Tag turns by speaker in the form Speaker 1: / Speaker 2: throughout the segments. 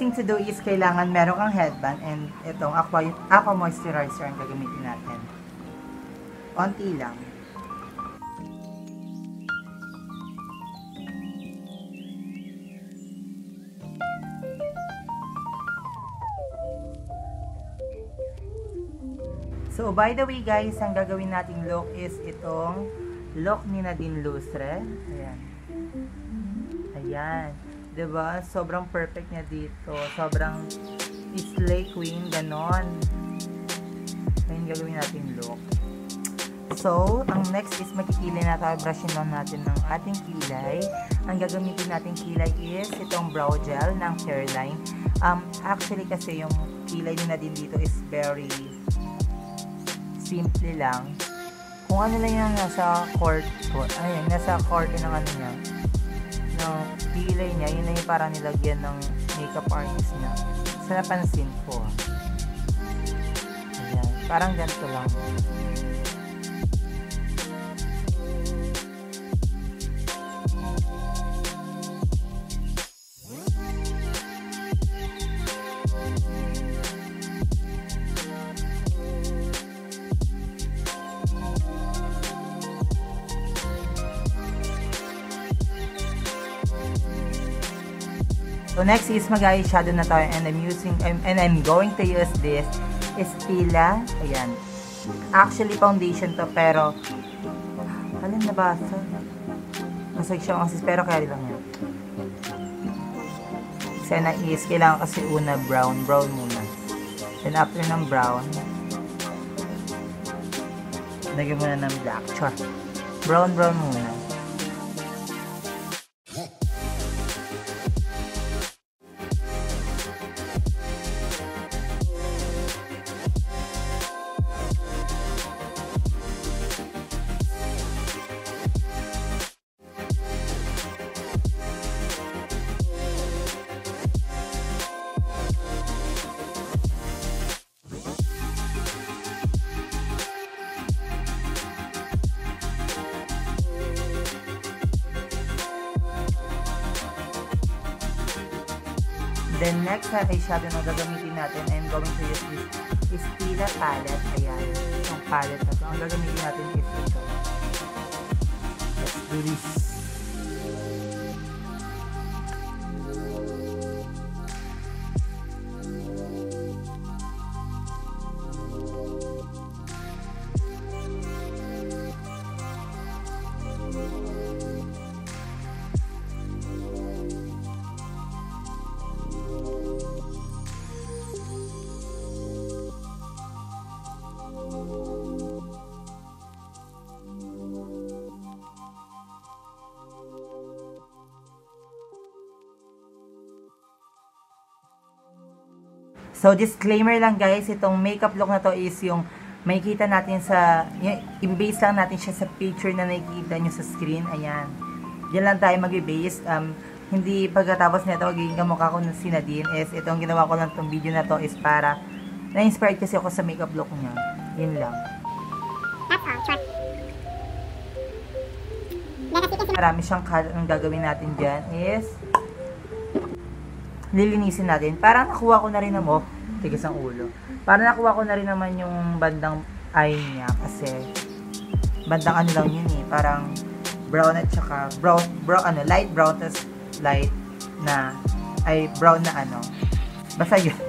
Speaker 1: Thing to do is kailangan meron kang headband and itong aqua, aqua moisturizer ang gagamitin natin. Onti lang. So, by the way guys, ang gagawin nating look is itong look ni Nadine Lustre. Ayan. Ayan. 'Di ba? Sobrang perfect niya dito. Sobrang slay queen, ganon. Ayan gagawin natin look. So, ang next is makikilay na tayo. Brushin lang natin ng ating kilay. Ang gagamitin natin kilay is itong brow gel ng Careline. Um, actually kasi yung kilay din dito is very simple lang. Kung ano lang yung nasa court ko, ayun, nasa court ng ano niya, kilay niya, yun na yung parang nilagyan ng makeup artist niya. Sa napansin ko. Ayan, parang ganito lang. So next is mag-eyeshadow na tayo and I'm using and I'm going to use this Estila. Ayan. Actually foundation to pero alin na ba? Masag siya kasi pero carry lang yan. Sana is kailangan kasi una brown, brown muna. Then after ng brown, lagyan muna ng black. Char. Brown, brown muna. Next na eyeshadow na gagamitin natin, I'm going to use this Stila palette. Ayan, itong palette na to. Ang gagamitin natin is ito. Let's do this. So, disclaimer lang guys, itong makeup look na to is yung makikita natin sa, yung, i-base lang natin siya sa picture na nakikita nyo sa screen. Ayan. Diyan lang tayo mag-base. Um, hindi pagkatapos nito magiging kamukha ko ng si Nadine is itong ginawa ko lang itong video na to is para na-inspired kasi ako sa makeup look niya. Yun lang.
Speaker 2: That's all. See,
Speaker 1: Marami siyang color ang gagawin natin dyan is lilinisin natin. Parang nakuha ko na rin oh, tigas ang ulo. Parang nakuha ko na rin naman yung bandang eye niya kasi bandang ano lang yun eh, parang brown at saka brown, brown ano, light brown tas light na ay brown na ano. Basta yun.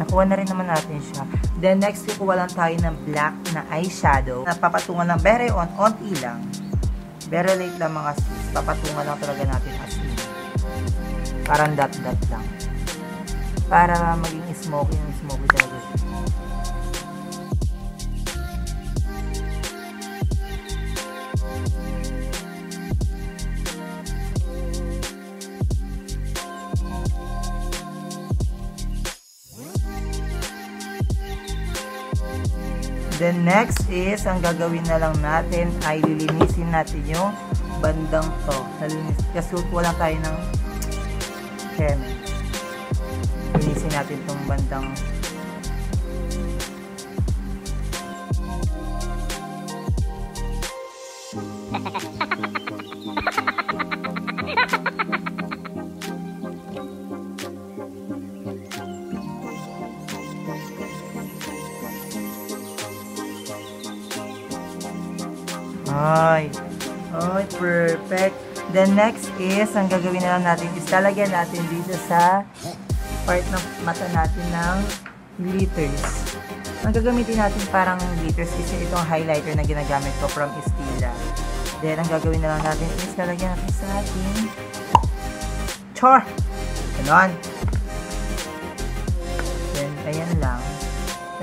Speaker 1: Nakuha na rin naman natin siya. Then next, kukuha lang tayo ng black na eyeshadow. Napapatungan lang, very on, onti lang. Very late lang mga sis. Papatungan lang talaga natin as Parang dot-dot lang. Para maging smoky yung smoky talaga. Then next is, ang gagawin na lang natin ay lilinisin natin yung bandang to. Kasi kulang tayo ng hem. Linisin natin tong bandang Ay. Then next is, ang gagawin na lang natin is lalagyan natin dito sa part ng mata natin ng glitters. Ang gagamitin natin parang glitters is itong highlighter na ginagamit ko from Estila. Then, ang gagawin na lang natin is lalagyan natin sa ating chor. Ganon. Then, ayan lang.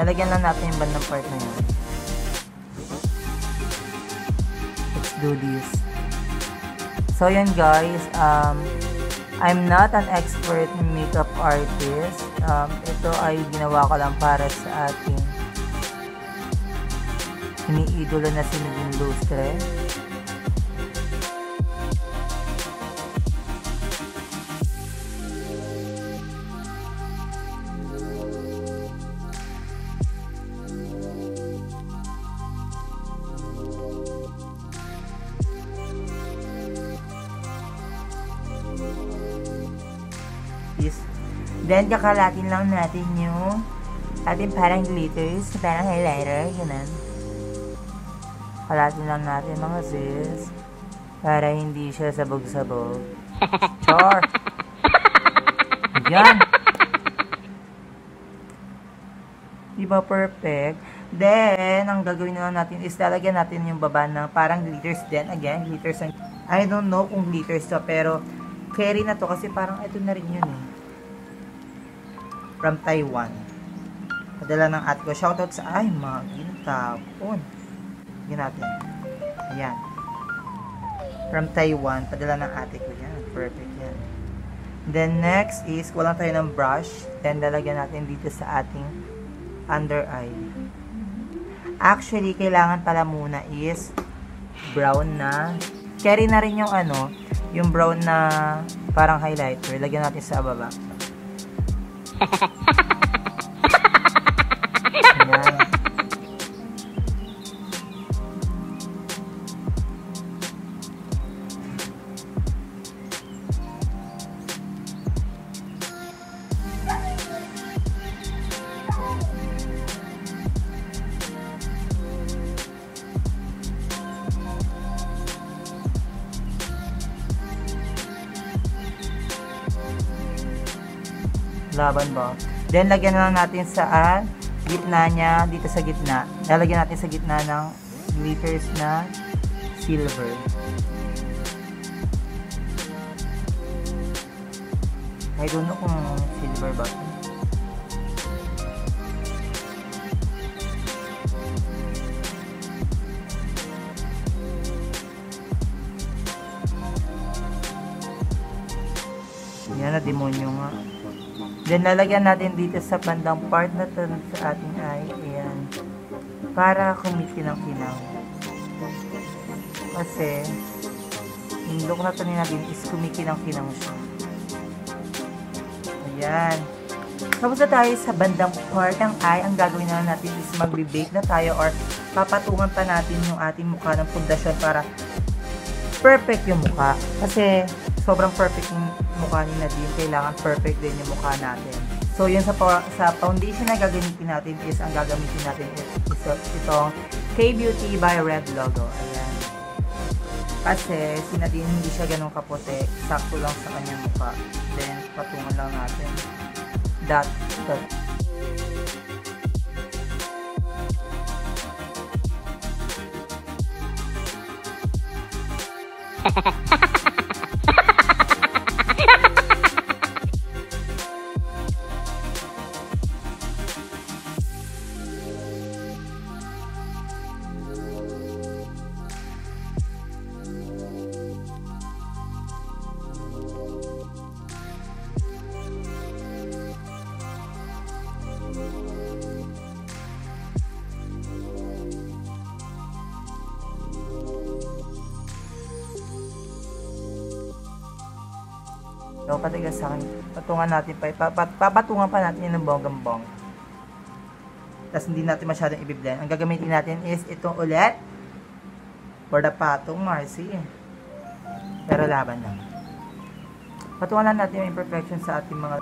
Speaker 1: Lalagyan lang natin yung bandang part na yun. Let's do this. So, yun guys. Um, I'm not an expert makeup artist. Um, ito ay ginawa ko lang para sa ating iniidolo na si Nadine Lustre. Then kakalatin lang natin yung ating parang glitters, parang highlighter, ganun. Kalatin lang natin mga sis para hindi siya sabog-sabog. Char! Yan! Diba perfect? Then, ang gagawin na natin is lalagyan natin yung baba ng parang glitters din. Again, glitters. ang- I don't know kung glitters to, pero carry na to kasi parang ito na rin yun eh. From Taiwan. Padala ng ate ko. Shoutout sa, ay, mga ginatapon. Yan natin. Ayan. From Taiwan. Padala ng ate ko yan. Perfect yan. Then next is, kulang tayo ng brush. Then lalagyan natin dito sa ating under eye. Actually, kailangan pala muna is brown na. Carry na rin yung ano, yung brown na parang highlighter. Lagyan natin sa baba. ha ha ha Laban ba? Then, lagyan na lang natin sa ah, gitna niya, dito sa gitna. Lalagyan natin sa gitna ng glitters na silver. I don't know kung silver ba. Yan na, demonyo nga. Then, lalagyan natin dito sa bandang part na to sa ating eye. Ayan. Para kumikinang-kinang. Kasi, yung look na to ni Nadine is kumikinang-kinang siya. Ayan. Tapos na tayo sa bandang part ng eye. Ang gagawin na natin is magbe-bake na tayo or papatungan pa natin yung ating mukha ng pundasyon para perfect yung mukha. Kasi sobrang perfect yung mukha ni Nadine. Kailangan perfect din yung mukha natin. So, yun sa, sa foundation na gagamitin natin is ang gagamitin natin is, is itong K-Beauty by Red Logo. Ayan. Kasi si Nadine hindi siya ganun kaputi. Sakto lang sa kanyang mukha. Then, patungan lang natin. Dot, dot. So, patigas sa akin. Patungan natin pa. Papat, papatungan pa natin yun ng bonggang-bong. Tapos hindi natin masyadong i-blend. Ang gagamitin natin is itong ulit. For the patong Marcy. Pero laban lang. Patungan natin yung imperfection sa ating mga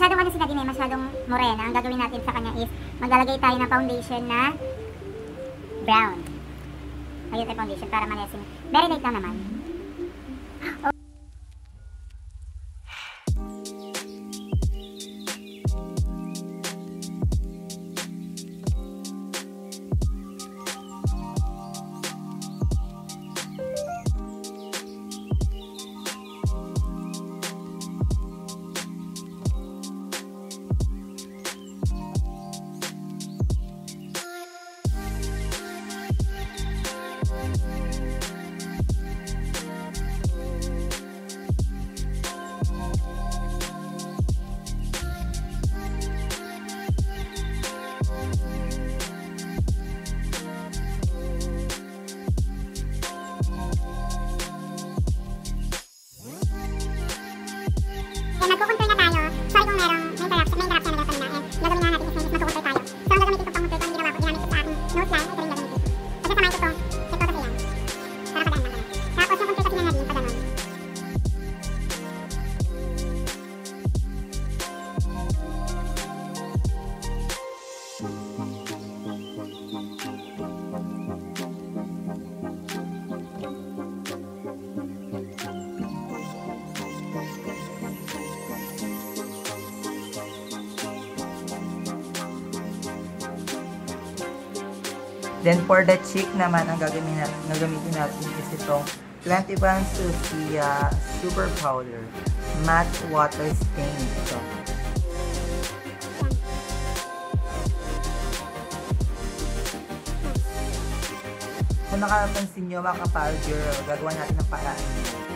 Speaker 3: masyadong ano si Nadine, eh, masyadong morena. Ang gagawin natin sa kanya is maglalagay tayo ng foundation na brown. Ayun tayo foundation para manesing. Very light lang naman. Kaya
Speaker 1: Then for the cheek naman, ang gagamitin natin, gagamitin natin is itong 21 Sophia Super Powder Matte Water Stain. Ito. Kung nakapansin nyo mga kapowder, gagawa natin ng paraan.
Speaker 3: Sorry,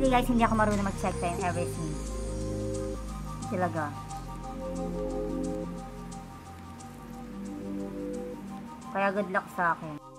Speaker 4: Actually guys, hindi ako marunong mag-check time ever since. Talaga. Kaya good luck sa akin.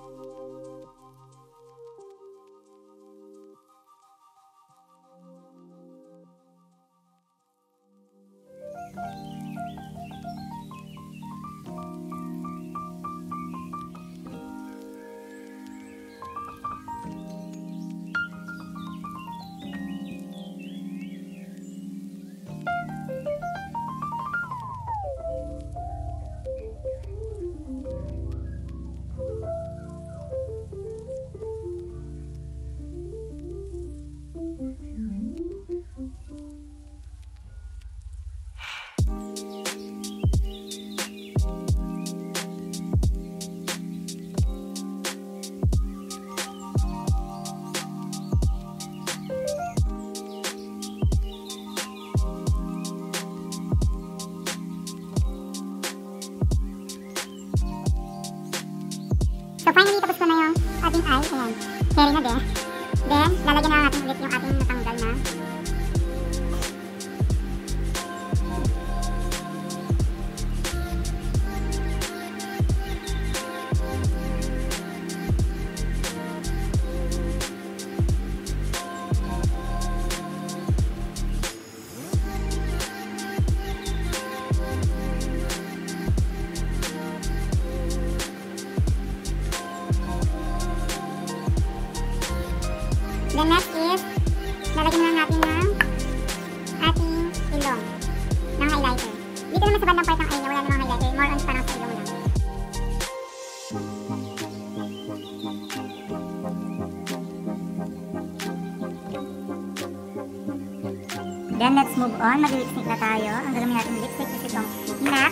Speaker 3: Then
Speaker 4: let's move on. Mag-lipstick na tayo. Ang gagawin natin lipstick is itong MAC.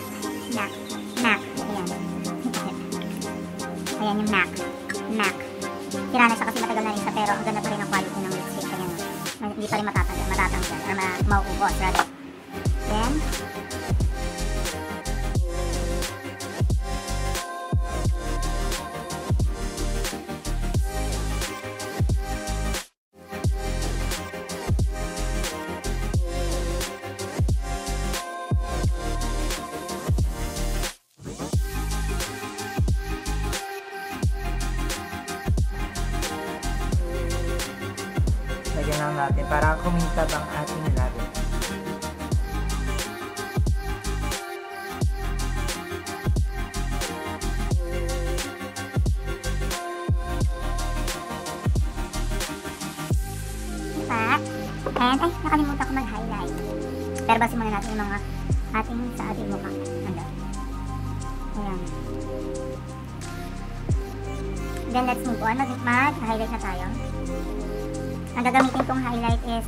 Speaker 4: MAC. MAC. Ayan. Ayan yung MAC. MAC. Tira na siya kasi matagal na rin siya pero ang ganda pa rin ang quality ng lipstick. Ayan. Mag-
Speaker 3: hindi pa rin matatanggal, matatanggal or ma mauubos rather.
Speaker 1: Natin para kumintab ang ating labi.
Speaker 3: pack. And, ay, nakalimutan ko mag-highlight. Pero basin muna natin yung mga ating sa ating mukha. Ano? Ayan. Then, let's move on. Mag- Mag-highlight na tayo. Ang gagamitin kong highlight is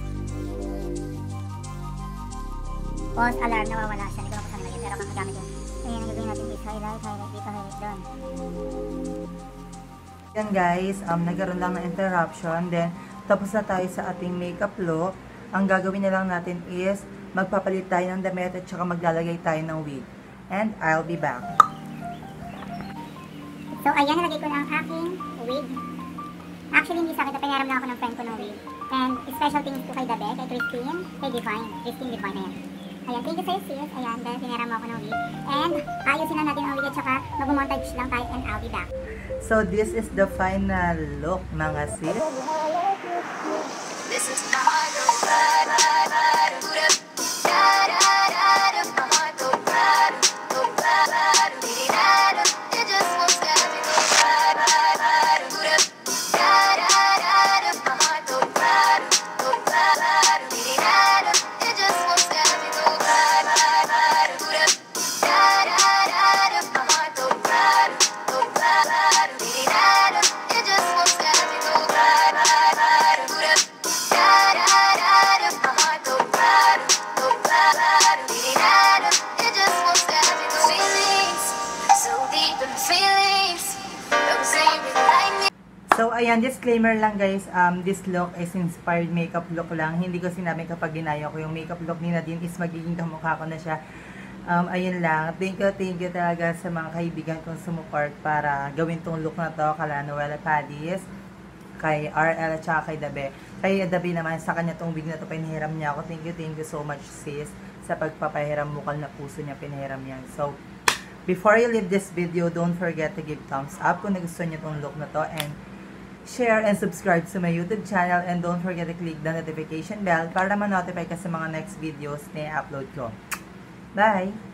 Speaker 3: false alarm. Nawawala siya. Hindi ko na saan nilagay. Pero kakagamit yun. Ayan, ang gagawin natin is highlight, highlight dito, highlight doon.
Speaker 1: Yan guys, um, nagkaroon lang ng interruption. Then, tapos na tayo sa ating makeup look. Ang gagawin na lang natin is magpapalit tayo ng damit at saka maglalagay tayo ng wig. And I'll be back.
Speaker 3: So, ayan, nalagay ko na ang aking wig. Actually, hindi sa akin. Pinaram lang ako ng friend ko ng wig. And special thanks to kay Dabe, kay Christine, kay Divine. Christine Divine, ayan. Ayan, thank you sa'yo sis. Ayan, dahil pinaram mo ako ng wig. And, ayusin na natin ang wig at saka mag-montage lang tayo and I'll be back.
Speaker 1: So, this is the final look mga sis.
Speaker 5: This is my heart goes
Speaker 1: ayan, disclaimer lang guys, um, this look is inspired makeup look lang. Hindi ko sinabi kapag ginaya ko yung makeup look ni Nadine is magiging kamukha ko na siya. Um, ayun lang. Thank you, thank you talaga sa mga kaibigan kong sumuport para gawin tong look na to. Kala Noela Padis, kay RL at kay Dabe. Kay Dabe naman, sa kanya tong wig na to, pinahiram niya ako. Thank you, thank you so much sis sa pagpapahiram bukal na puso niya, pinahiram yan. So, before you leave this video, don't forget to give thumbs up kung nagustuhan niyo tong look na to and share and subscribe to my YouTube channel and don't forget to click the notification bell para ma-notify ka sa mga next videos na i-upload ko. Bye!